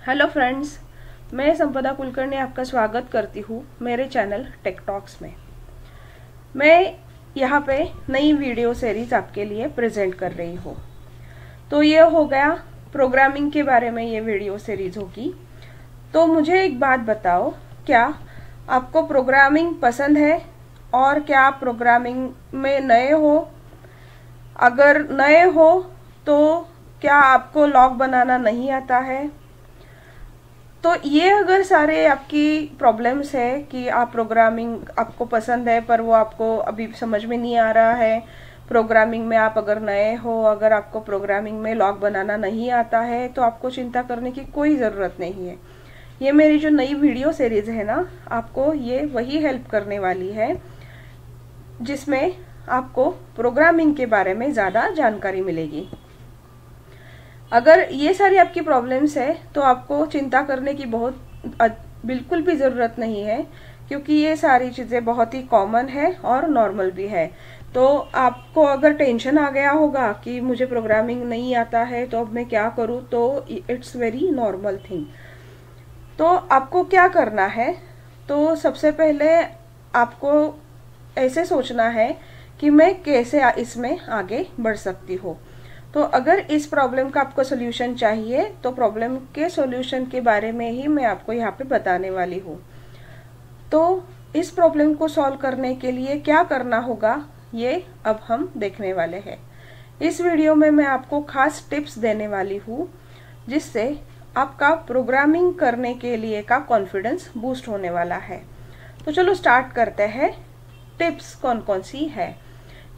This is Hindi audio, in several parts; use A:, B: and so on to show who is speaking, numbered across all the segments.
A: हेलो फ्रेंड्स मैं संपदा कुलकर्णी आपका स्वागत करती हूँ मेरे चैनल टेकटॉक्स में। मैं यहाँ पे नई वीडियो सीरीज़ आपके लिए प्रेजेंट कर रही हूँ। तो ये हो गया प्रोग्रामिंग के बारे में ये वीडियो सीरीज़ होगी। तो मुझे एक बात बताओ, क्या आपको प्रोग्रामिंग पसंद है और क्या आप प्रोग्रामिंग में नए हो? अगर नए हो तो क्या आपको लॉग बनाना नहीं आता है? तो ये अगर सारे आपकी प्रॉब्लम्स है कि आप प्रोग्रामिंग आपको पसंद है, पर वो आपको अभी समझ में नहीं आ रहा है प्रोग्रामिंग में आप अगर नए हो, अगर आपको प्रोग्रामिंग में लॉग बनाना नहीं आता है तो आपको चिंता करने की कोई ज़रूरत नहीं है। ये मेरी जो नई वीडियो सीरीज़ है ना, आपको ये वही हेल्प करने वाली है, जिसमें आपको प्रोग्रामिंग के बारे में ज़्यादा जानकारी मिलेगी। अगर ये सारी आपकी प्रॉब्लम्स है तो आपको चिंता करने की बहुत बिल्कुल भी ज़रूरत नहीं है, क्योंकि ये सारी चीज़ें बहुत ही कॉमन है और नॉर्मल भी है। तो आपको अगर टेंशन आ गया होगा कि मुझे प्रोग्रामिंग नहीं आता है तो अब मैं क्या करूँ तो इट्स वेरी नॉर्मल थिंग तो आपको क्या करना है? तो सबसे पहले आपको ऐसे सोचना है कि मैं कैसे इसमें आगे बढ़ सकती हूँ। तो अगर इस प्रॉब्लम का आपको सोल्यूशन चाहिए तो प्रॉब्लम के सोल्यूशन के बारे में ही मैं आपको यहाँ पे बताने वाली हूँ। तो इस प्रॉब्लम को सॉल्व करने के लिए क्या करना होगा, ये अब हम देखने वाले हैं। इस वीडियो में मैं आपको खास टिप्स देने वाली हूँ, जिससे आपका प्रोग्रामिंग करने के लिए का कॉन्फिडेंस बूस्ट होने वाला है। तो चलो स्टार्ट करते हैं। टिप्स कौन कौन सी है?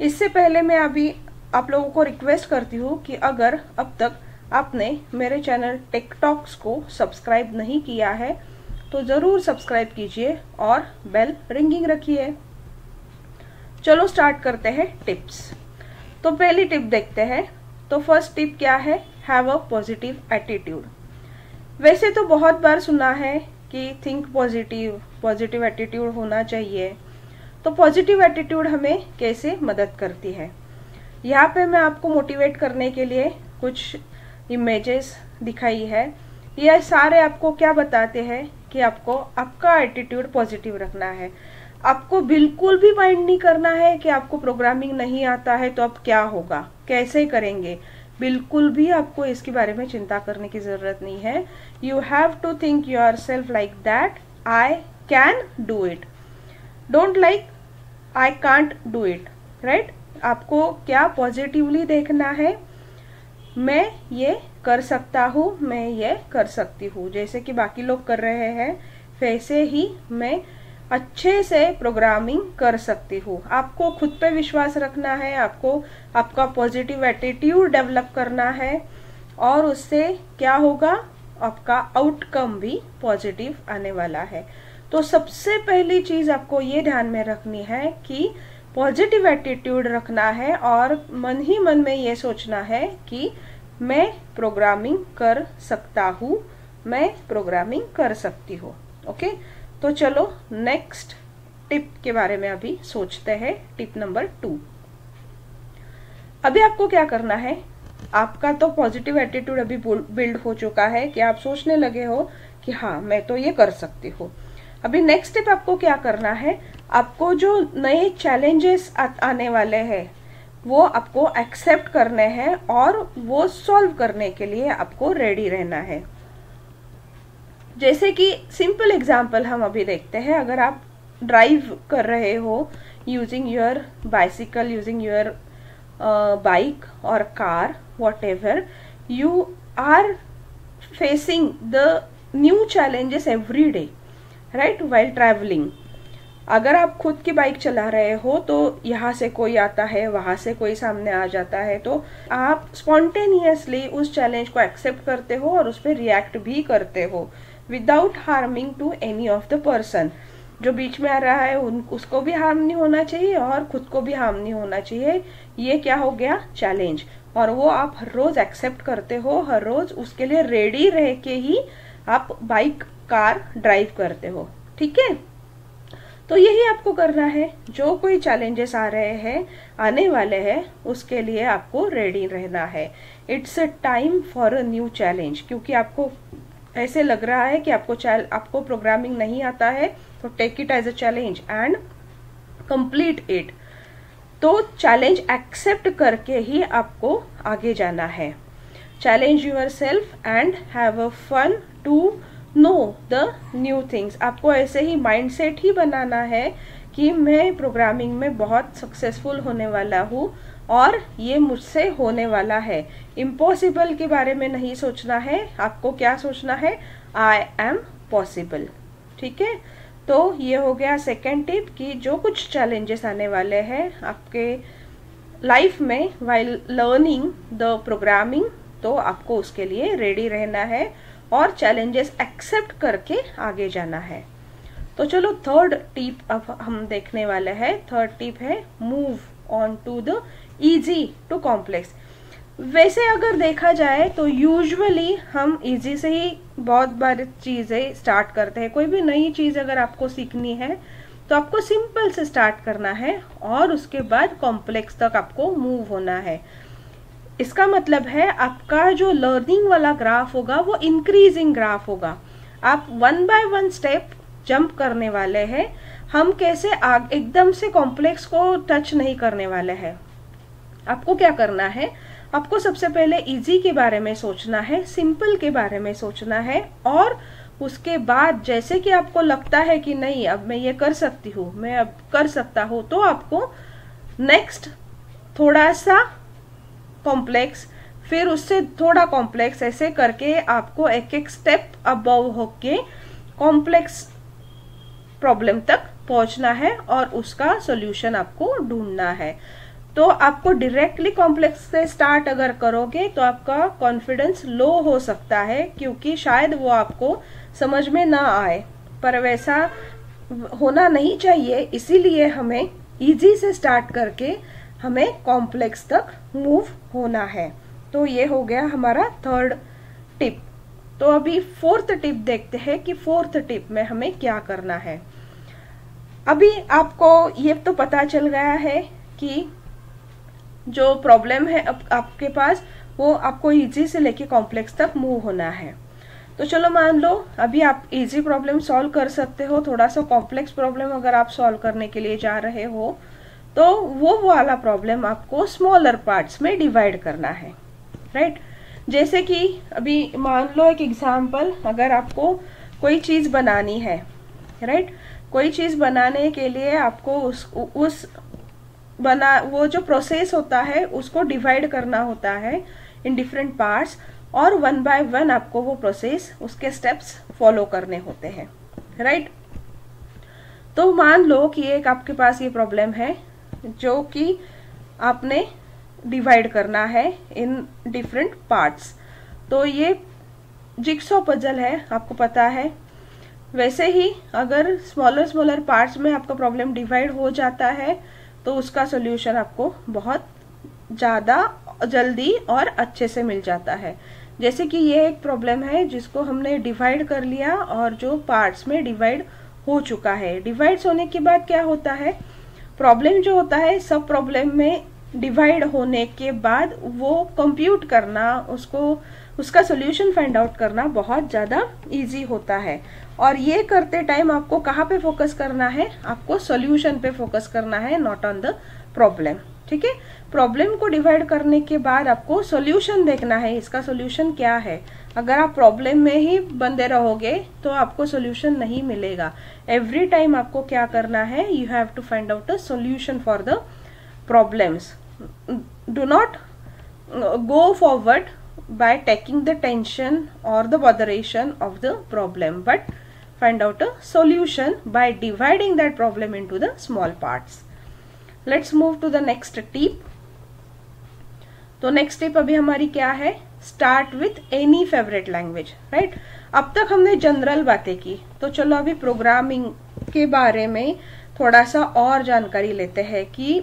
A: इससे पहले मैं अभी आप लोगों को रिक्वेस्ट करती हूँ कि अगर अब तक आपने मेरे चैनल टेकटॉक्स को सब्सक्राइब नहीं किया है तो ज़रूर सब्सक्राइब कीजिए और बेल रिंगिंग रखिए। चलो स्टार्ट करते हैं टिप्स तो पहली टिप देखते हैं। तो फ़र्स्ट टिप क्या है? हैव अ पॉजिटिव एटीट्यूड वैसे तो बहुत बार सुना है कि थिंक पॉजिटिव पॉजिटिव एटीट्यूड होना चाहिए। तो पॉजिटिव एटीट्यूड हमें कैसे मदद करती है? यहाँ पे मैं आपको मोटिवेट करने के लिए कुछ इमेजेस दिखाई है। ये सारे आपको क्या बताते हैं कि आपको, आपका एटीट्यूड पॉजिटिव रखना है। आपको बिल्कुल भी माइंड नहीं करना है कि आपको प्रोग्रामिंग नहीं आता है तो अब क्या होगा, कैसे करेंगे? बिल्कुल भी आपको इसके बारे में चिंता करने की ज़रूरत नहीं है। You have to think yourself like that I can do it don't like I can't do it right आपको क्या पॉजिटिवली देखना है, मैं ये कर सकता हूँ, मैं ये कर सकती हूँ। जैसे कि बाकी लोग कर रहे हैं, वैसे ही मैं अच्छे से प्रोग्रामिंग कर सकती हूँ। आपको खुद पे विश्वास रखना है, आपको आपका पॉजिटिव एटीट्यूड डेवलप करना है, और उससे क्या होगा, आपका आउटकम भी पॉजिटिव आने वाला है। तो सबसे पहली चीज़ आपको ये ध्यान में रखनी है कि पॉजिटिव एटीट्यूड रखना है और मन ही मन में ये सोचना है कि मैं प्रोग्रामिंग कर सकता हूँ, मैं प्रोग्रामिंग कर सकती हूँ। ओके तो चलो नेक्स्ट टिप के बारे में अभी सोचते हैं। टिप नंबर टू अभी आपको क्या करना है? आपका तो पॉजिटिव एटीट्यूड अभी बिल्ड हो चुका है कि आप सोचने लगे हो कि हाँ मैं तो ये कर सकती हूँ। अभी नेक्स्ट स्टेप आपको क्या करना है? आपको जो नए चैलेंजेस आने वाले हैं, वो आपको एक्सेप्ट करने हैं और वो सॉल्व करने के लिए आपको रेडी रहना है। जैसे कि सिंपल एग्जांपल हम अभी देखते हैं, अगर आप ड्राइव कर रहे हो using your bicycle using your bike और car whatever you are facing the new challenges every day right while travelling अगर आप खुद की बाइक चला रहे हो तो यहाँ से कोई आता है, वहाँ से कोई सामने आ जाता है तो आप स्पॉन्टेनियसली उस चैलेंज को एक्सेप्ट करते हो और उस पर रिएक्ट भी करते हो without harming to any of the person जो बीच में आ रहा है, उन, उसको भी हार्म नहीं होना चाहिए और खुद को भी हार्म नहीं होना चाहिए। ये क्या हो गया? चैलेंज और वो आप हर रोज एक्सेप्ट करते हो, हर रोज उसके लिए रेडी रह के ही आप बाइक कार ड्राइव करते हो। ठीक है? तो यही आपको करना है। जो कोई चैलेंजेस आ रहे हैं, आने वाले हैं, उसके लिए आपको रेडी रहना है। It's a time for a new challenge क्योंकि आपको ऐसे लग रहा है कि आपको आपको प्रोग्रामिंग नहीं आता है तो take it as a challenge and complete it तो चैलेंज एक्सेप्ट करके ही आपको आगे जाना है। Challenge yourself and have a fun to know, the new things. आपको ऐसे ही माइंडसेट ही बनाना है कि मैं प्रोग्रामिंग में बहुत सक्सेसफुल होने वाला हूँ और ये मुझसे होने वाला है। इम्पॉसिबल के बारे में नहीं सोचना है। आपको क्या सोचना है? आई एम पॉसिबल ठीक है? तो ये हो गया सेकेंड टिप कि जो कुछ चैलेंजेस आने वाले हैं आपके लाइफ में वाइल लर्निंग द प्रोग्रामिंग तो आपको उसके लिए रेडी रहना है। और चैलेंजेस एक्सेप्ट करके आगे जाना है। तो चलो थर्ड टिप अब हम देखने वाले हैं। थर्ड टिप है move on to the easy to complex वैसे अगर देखा जाए तो यूजुअली हम इजी से ही बहुत बार चीज़ें स्टार्ट करते हैं। कोई भी नई चीज़ अगर आपको सीखनी है तो आपको सिंपल से स्टार्ट करना है और उसके बाद कॉम्प्लेक्स तक आपको मूव होना है। इसका मतलब है आपका जो लर्निंग वाला ग्राफ होगा, वो इंक्रीजिंग ग्राफ होगा। आप one by one step jump करने वाले हैं। हम कैसे आग, एकदम से कॉम्प्लेक्स को टच नहीं करने वाले हैं। आपको क्या करना है? आपको सबसे पहले इजी के बारे में सोचना है सिंपल के बारे में सोचना है और उसके बाद जैसे कि आपको लगता है कि नहीं, अब मैं ये कर सकती हूँ, मैं अब कर सकता हूँ तो आपको नेक्स्ट थोड़ा सा कॉम्प्लेक्स फिर उससे थोड़ा कॉम्प्लेक्स ऐसे करके आपको एक एक स्टेप अबव होके कॉम्प्लेक्स प्रॉब्लम तक पहुँचना है और उसका सोल्यूशन आपको ढूंढना है। तो आपको डायरेक्टली कॉम्प्लेक्स से स्टार्ट अगर करोगे तो आपका कॉन्फिडेंस लो हो सकता है, क्योंकि शायद वो आपको समझ में ना आए। पर वैसा होना नहीं चाहिए, इसीलिए हमें इजी से स्टार्ट करके हमें कॉम्प्लेक्स तक मूव होना है। तो ये हो गया हमारा थर्ड टिप तो अभी फोर्थ टिप देखते हैं कि फोर्थ टिप में हमें क्या करना है। अभी आपको ये तो पता चल गया है कि जो प्रॉब्लम है अब आपके पास, वो आपको इजी से लेके कॉम्प्लेक्स तक मूव होना है। तो चलो मान लो, अभी आप इजी प्रॉब्लम सॉल्व कर सकते हो। थोड़ा सा कॉम्प्लेक्स प्रॉब्लम अगर आप सॉल्व करने के लिए जा रहे हो तो वो वाला प्रॉब्लम आपको स्मॉलर पार्ट्स में डिवाइड करना है राइट जैसे कि अभी मान लो एक एग्ज़ाम्पल अगर आपको कोई चीज़ बनानी है राइट कोई चीज़ बनाने के लिए आपको उस उस बना, वो जो प्रोसेस होता है, उसको डिवाइड करना होता है इन डिफरेंट पार्ट्स और वन बाय वन आपको वो प्रोसेस उसके स्टेप्स फॉलो करने होते हैं राइट तो मान लो कि एक आपके पास ये प्रॉब्लम है जो कि आपने डिवाइड करना है इन डिफरेंट पार्ट्स तो ये जिक्सो पजल है, आपको पता है। वैसे ही अगर स्मॉलर स्मॉलर पार्ट्स में आपका प्रॉब्लम डिवाइड हो जाता है तो उसका सोल्यूशन आपको बहुत ज़्यादा जल्दी और अच्छे से मिल जाता है। जैसे कि ये एक प्रॉब्लम है जिसको हमने डिवाइड कर लिया और जो पार्ट्स में डिवाइड हो चुका है। डिवाइड होने के बाद क्या होता है? प्रॉब्लम जो होता है, सब प्रॉब्लम में डिवाइड होने के बाद वो कंप्यूट करना, उसको, उसका सोल्यूशन फाइंड आउट करना बहुत ज़्यादा इजी होता है। और ये करते टाइम आपको कहाँ पे फोकस करना है? आपको सोल्यूशन पे फोकस करना है नॉट ऑन द प्रॉब्लम ठीक है? प्रॉब्लम को डिवाइड करने के बाद आपको सोल्यूशन देखना है, इसका सोल्यूशन क्या है? अगर आप प्रॉब्लम में ही बंदे रहोगे तो आपको सोल्यूशन नहीं मिलेगा। एवरी टाइम आपको क्या करना है you have to find out a solution for the problems do not go forward by taking the tension or the botheration of the problem, but find out a solution by dividing that problem into the small parts. Let's move to the next tip. तो नेक्स्ट टिप अभी हमारी क्या है? Start with any favourite language right अब तक हमने जनरल बातें की। तो चलो अभी प्रोग्रामिंग के बारे में थोड़ा सा और जानकारी लेते हैं कि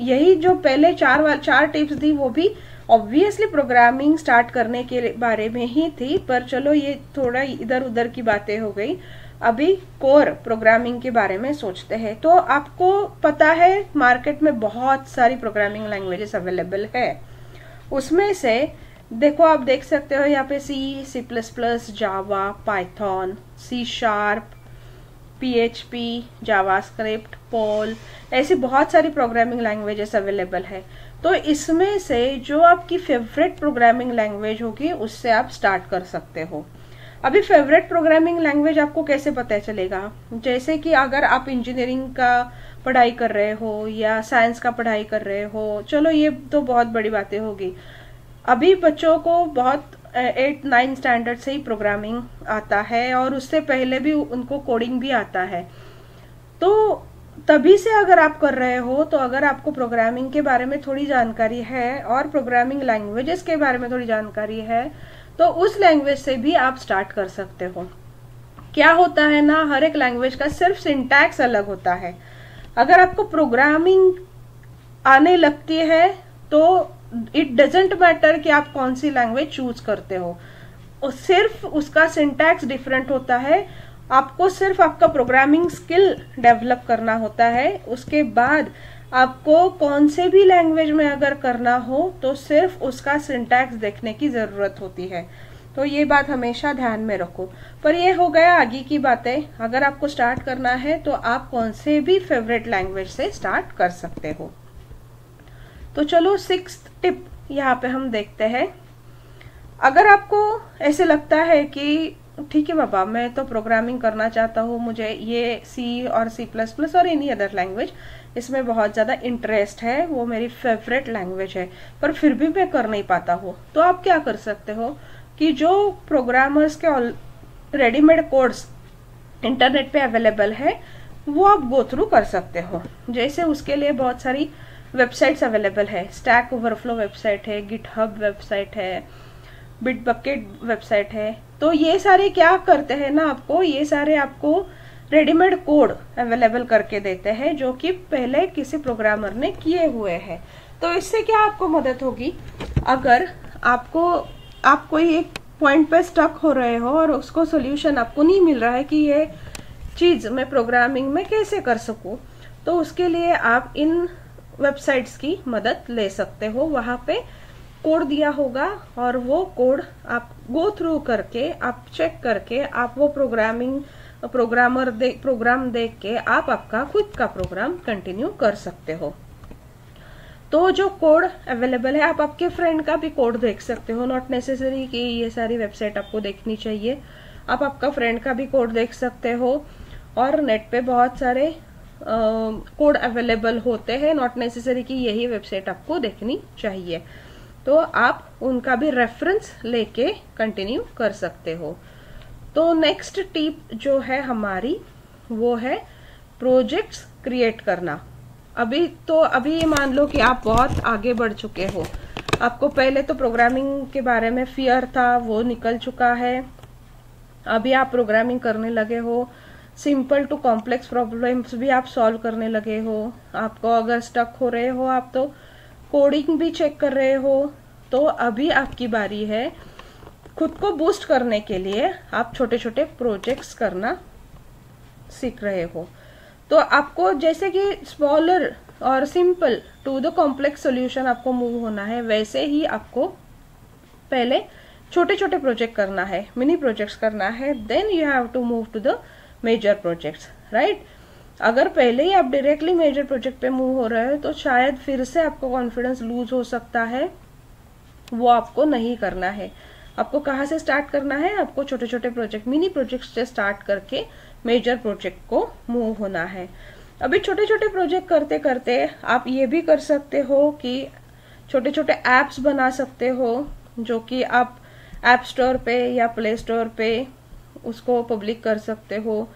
A: यही जो पहले चार चार टिप्स दी वो भी ऑब्वियसली प्रोग्रामिंग स्टार्ट करने के बारे में ही थी, पर चलो ये थोड़ा इधर उधर की बातें हो गई। अभी कोर प्रोग्रामिंग के बारे में सोचते हैं। तो आपको पता है मार्केट में बहुत सारी प्रोग्रामिंग लैंग्वेजेस अवेलेबल है। उसमें से, देखो आप देख सकते हो यहाँ पे C C plus plus Java Python C sharp P H P JavaScript पोल ऐसी बहुत सारी प्रोग्रामिंग लैंग्वेजेस अवेलेबल है। तो इसमें से जो आपकी फेवरेट प्रोग्रामिंग लैंग्वेज होगी, उससे आप स्टार्ट कर सकते हो। अभी फेवरेट प्रोग्रामिंग लैंग्वेज आपको कैसे पता चलेगा? जैसे कि अगर आप इंजीनियरिंग का पढ़ाई कर रहे हो या साइंस का पढ़ाई कर रहे हो, चलो ये तो बहुत बड़ी बातें होगी। अभी बच्चों को बहुत एट नाइन स्टैंडर्ड से ही प्रोग्रामिंग आता है और उससे पहले भी उनको कोडिंग भी आता है। तो तभी से अगर आप कर रहे हो तो अगर आपको प्रोग्रामिंग के बारे में थोड़ी जानकारी है और प्रोग्रामिंग लैंग्वेजेस के बारे में थोड़ी जानकारी है तो उस लैंग्वेज से भी आप स्टार्ट कर सकते हो। क्या होता है ना, हर एक लैंग्वेज का सिर्फ़ सिंटैक्स अलग होता है। अगर आपको प्रोग्रामिंग आने लगती है तो इट डजेंट मैटर कि आप कौन सी लैंग्वेज चूज़ करते हो। और सिर्फ़ उसका सिंटैक्स डिफरेंट होता है। आपको सिर्फ़ आपका प्रोग्रामिंग स्किल डेवलप करना होता है। उसके बाद आपको कौन से भी लैंग्वेज में अगर करना हो तो सिर्फ़ उसका सिंटैक्स देखने की ज़रूरत होती है। तो ये बात हमेशा ध्यान में रखो। पर ये हो गया आगे की बातें। अगर आपको स्टार्ट करना है तो आप कौन से भी फेवरेट लैंग्वेज से स्टार्ट कर सकते हो। तो चलो सिक्स टिप यहाँ पे हम देखते हैं। अगर आपको ऐसे लगता है कि, ठीक है बाबा, मैं तो प्रोग्रामिंग करना चाहता हूँ, मुझे ये सी और सी प्लस प्लस और एनी अदर लैंग्वेज इसमें बहुत ज़्यादा इंटरेस्ट है, वो मेरी फेवरेट लैंग्वेज है, पर फिर भी मैं कर नहीं पाता हूँ। तो आप क्या कर सकते हो कि जो प्रोग्रामर्स के रेडीमेड कोड्स इंटरनेट पे अवेलेबल है, वो आप गो थ्रू कर सकते हो। जैसे उसके लिए बहुत सारी वेबसाइट्स अवेलेबल है। स्टैक ओवरफ्लो वेबसाइट है गिटहब वेबसाइट है बिट बकेट वेबसाइट है। तो ये सारे क्या करते हैं ना आपको? ये सारे आपको रेडीमेड कोड अवेलेबल करके देते हैं, जो कि पहले किसी प्रोग्रामर ने किए हुए हैं। तो इससे क्या आपको मदद होगी? अगर आपको, आप कोई एक पॉइंट पे स्टक हो रहे हो और उसको सोल्यूशन आपको नहीं मिल रहा है कि ये चीज़ मैं प्रोग्रामिंग में कैसे कर सकूँ तो उसके लिए आप इन वेबसाइट्स की मदद ले सकते हो। वहाँ पे कोड दिया होगा और वो कोड आप गो थ्रू करके, आप चेक करके आप वो प्रोग्रामिंग प्रोग्रामर देख प्रोग्राम देख के आप आपका खुद का प्रोग्राम कंटिन्यू कर सकते हो। तो जो कोड अवेलेबल है, आप आपके फ्रेंड का भी कोड देख सकते हो। नॉट नेसेसरी कि ये सारी वेबसाइट आपको देखनी चाहिए। आप आपका फ्रेंड का भी कोड देख सकते हो। और नेट पे बहुत सारे कोड अवेलेबल होते हैं। नॉट नेसेसरी कि यही वेबसाइट आपको देखनी चाहिए। तो आप उनका भी रेफरेंस लेके कंटिन्यू कर सकते हो। तो नेक्स्ट टिप जो है हमारी, वो है प्रोजेक्ट्स क्रिएट करना। अभी तो अभी ये मान लो कि आप बहुत आगे बढ़ चुके हो। आपको पहले तो प्रोग्रामिंग के बारे में फियर था, वो निकल चुका है। अभी आप प्रोग्रामिंग करने लगे हो। सिंपल टू कॉम्प्लेक्स प्रॉब्लम्स भी आप सॉल्व करने लगे हो। आपको अगर स्टक हो रहे हो आप तो कोडिंग भी चेक कर रहे हो। तो अभी आपकी बारी है खुद को बूस्ट करने के लिए आप छोटे छोटे प्रोजेक्ट्स करना सीख रहे हो। तो आपको जैसे कि स्मॉलर और simple to the complex solution आपको मूव होना है, वैसे ही आपको पहले छोटे छोटे प्रोजेक्ट करना है मिनी प्रोजेक्ट्स करना है then you have to move to the major projects right अगर पहले ही आप डायरेक्टली मेजर प्रोजेक्ट पे मूव हो रहे हो तो शायद फिर से आपको कॉन्फिडेंस लूज हो सकता है, वो आपको नहीं करना है। आपको कहाँ से स्टार्ट करना है? आपको छोटे छोटे प्रोजेक्ट मिनी प्रोजेक्ट से स्टार्ट करके मेजर प्रोजेक्ट को मूव होना है। अभी छोटे छोटे प्रोजेक्ट करते करते आप ये भी कर सकते हो कि छोटे छोटे एप्स बना सकते हो, जो कि आप ऐप स्टोर पे या प्ले स्टोर पे उसको पब्लिक कर सकते हो,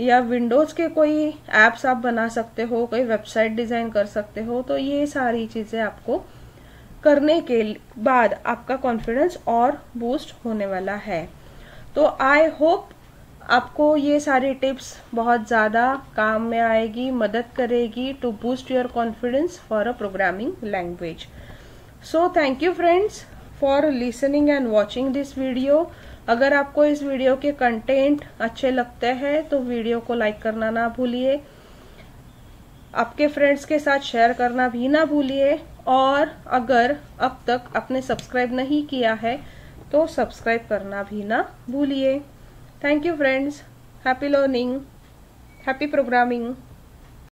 A: या विंडोज़ के कोई एप्स आप बना सकते हो, कोई वेबसाइट डिज़ाइन कर सकते हो तो ये सारी चीज़ें आपको करने के बाद आपका कॉन्फिडेंस और बूस्ट होने वाला है। तो आई होप आपको ये सारी टिप्स बहुत ज़्यादा काम में आएगी, मदद करेगी to boost your confidence for a programming language so thank you friends for listening and watching this video अगर आपको इस वीडियो के कंटेंट अच्छे लगते हैं तो वीडियो को लाइक करना ना भूलिए। आपके फ्रेंड्स के साथ शेयर करना भी ना भूलिए। और अगर अब तक आपने सब्सक्राइब नहीं किया है तो सब्सक्राइब करना भी ना भूलिए। Thank you friends happy learning happy programming